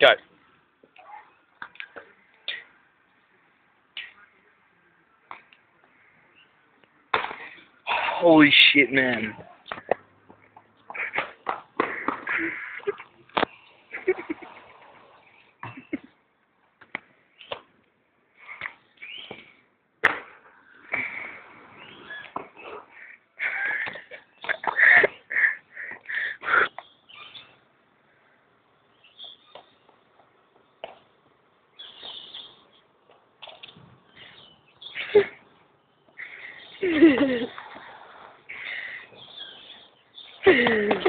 Go. Holy shit, man. Hmm.